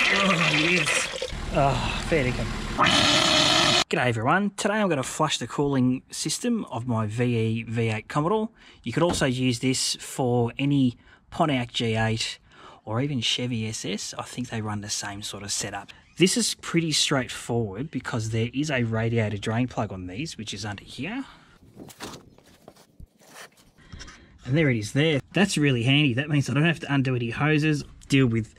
Oh, yes. Oh, fair dinkum. G'day everyone. Today I'm going to flush the cooling system of my VE V8 Commodore. You could also use this for any Pontiac G8 or even Chevy SS. I think they run the same sort of setup. This is pretty straightforward because there is a radiator drain plug on these, which is under here. And there it is there. That's really handy. That means I don't have to undo any hoses, deal with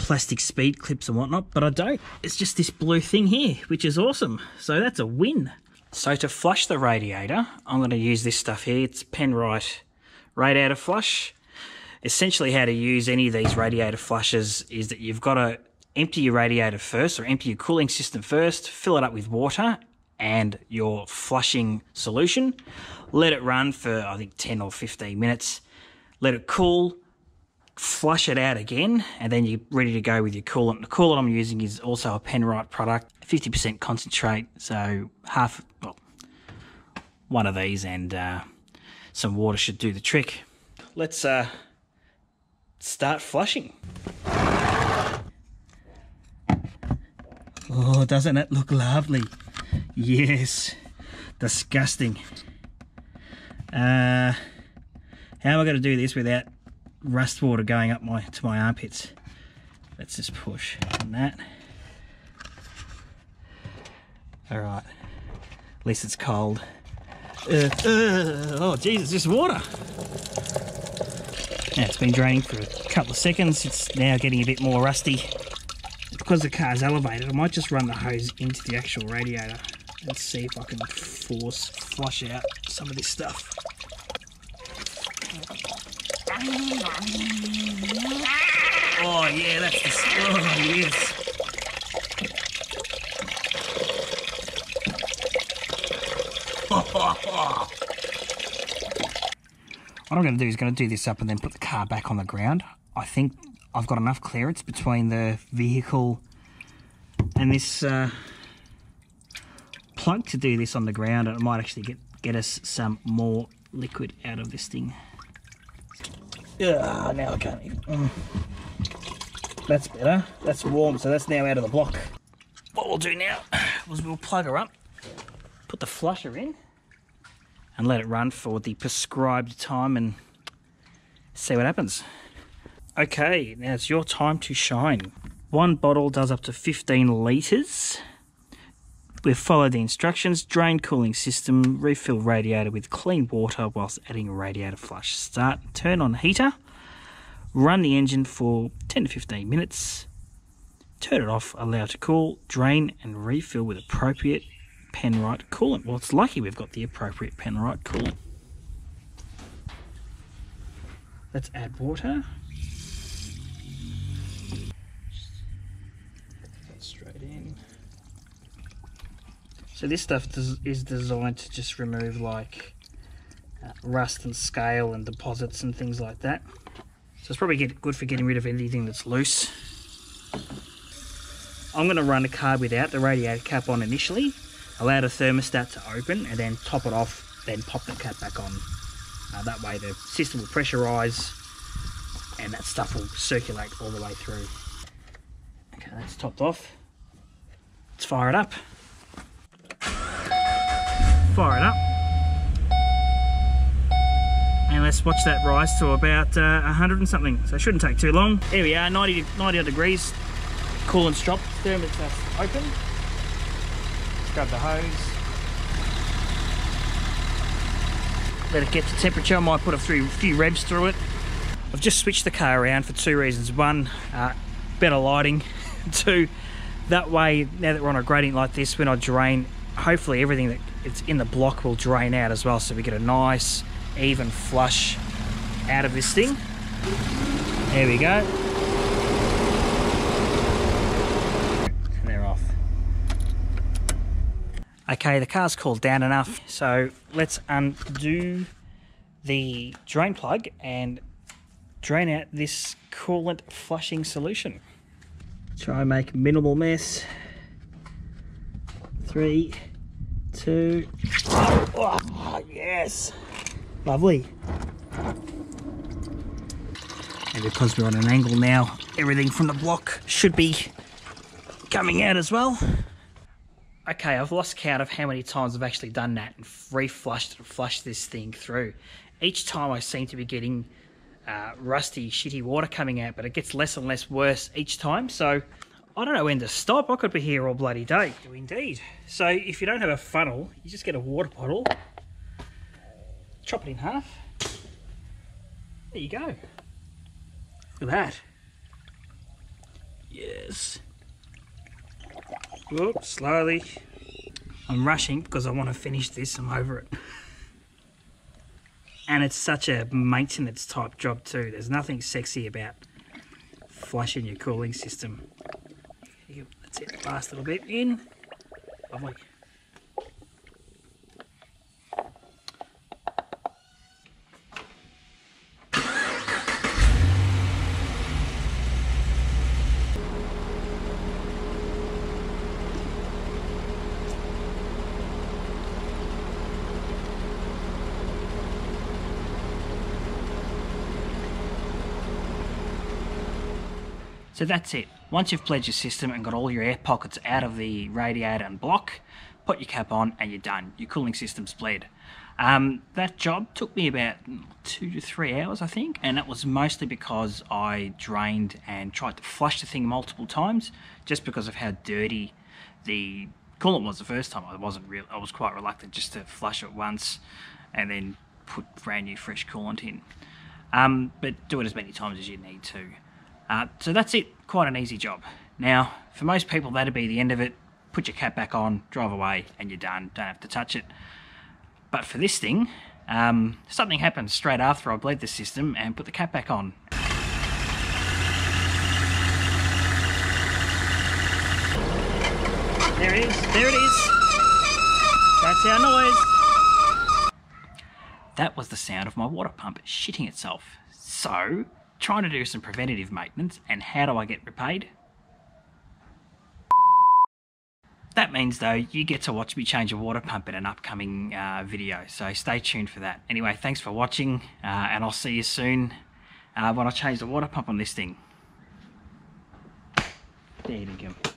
plastic speed clips and whatnot, but I don't. It's just this blue thing here, which is awesome. So that's a win. So to flush the radiator, I'm going to use this stuff here. It's Penrite Radiator Flush. Essentially how to use any of these radiator flushes is that you've got to empty your radiator first or empty your cooling system first, fill it up with water and your flushing solution. Let it run for I think 10 or 15 minutes. Let it cool, flush it out again, and then you're ready to go with your coolant. The coolant I'm using is also a Penrite product, 50% concentrate, so half, well, one of these and uh, some water should do the trick. Let's uh, start flushing. Oh, doesn't it look lovely? Yes, disgusting. Uh, how am I going to do this without rust water going up my to my armpits. Let's just push on that. All right. At least it's cold. Uh, uh, oh, Jesus, just water. Now it's been draining for a couple of seconds. It's now getting a bit more rusty. Because the car's elevated, I might just run the hose into the actual radiator and see if I can force flush out some of this stuff. Oh yeah, that's the oh yes. what I'm going to do is going to do this up and then put the car back on the ground. I think I've got enough clearance between the vehicle and this uh, plug to do this on the ground and it might actually get, get us some more liquid out of this thing. Yeah, now I can't even. Mm. That's better. That's warm, so that's now out of the block. What we'll do now is we'll plug her up, put the flusher in, and let it run for the prescribed time and see what happens. Okay, now it's your time to shine. One bottle does up to 15 litres. We've followed the instructions, drain cooling system, refill radiator with clean water whilst adding a radiator flush. Start, turn on heater, run the engine for 10 to 15 minutes, turn it off, allow to cool, drain and refill with appropriate Penrite coolant. Well, it's lucky we've got the appropriate Penrite coolant. Let's add water. So this stuff is designed to just remove like uh, rust and scale and deposits and things like that. So it's probably get, good for getting rid of anything that's loose. I'm going to run the car without the radiator cap on initially, allow the thermostat to open and then top it off, then pop the cap back on. Uh, that way the system will pressurise and that stuff will circulate all the way through. Okay, that's topped off. Let's fire it up fire it up. And let's watch that rise to about uh, 100 and something. So it shouldn't take too long. Here we are, 90, 90 degrees. Coolant's dropped, thermostat's open. Let's grab the hose. Let it get to temperature. I might put a few, few revs through it. I've just switched the car around for two reasons. One, uh, better lighting. Two, that way, now that we're on a gradient like this, when I drain, hopefully everything that it's in the block will drain out as well so we get a nice even flush out of this thing. There we go. And they're off. Okay the car's cooled down enough so let's undo the drain plug and drain out this coolant flushing solution. Try and make minimal mess three two. Oh, yes. Lovely. And because we're on an angle now, everything from the block should be coming out as well. Okay, I've lost count of how many times I've actually done that and reflushed and flushed this thing through. Each time I seem to be getting uh, rusty, shitty water coming out, but it gets less and less worse each time. So I don't know when to stop. I could be here all bloody day. Indeed. So if you don't have a funnel, you just get a water bottle, chop it in half. There you go. Look at that. Yes. Slowly. I'm rushing because I want to finish this. I'm over it. And it's such a maintenance type job too. There's nothing sexy about flushing your cooling system. That's it. Last little bit in. Lovely. So that's it. Once you've pledged your system and got all your air pockets out of the radiator and block, put your cap on and you're done. Your cooling system's bled. Um, that job took me about two to three hours, I think, and that was mostly because I drained and tried to flush the thing multiple times, just because of how dirty the coolant was the first time. I wasn't real. I was quite reluctant just to flush it once, and then put brand new fresh coolant in. Um, but do it as many times as you need to. Uh, so that's it, quite an easy job. Now, for most people, that'd be the end of it. Put your cap back on, drive away, and you're done. Don't have to touch it. But for this thing, um, something happened straight after I bled the system and put the cap back on. There it is, there it is. That's our noise. That was the sound of my water pump shitting itself. So, trying to do some preventative maintenance, and how do I get repaid? That means though, you get to watch me change a water pump in an upcoming uh, video, so stay tuned for that. Anyway, thanks for watching, uh, and I'll see you soon uh, when I change the water pump on this thing. There you go.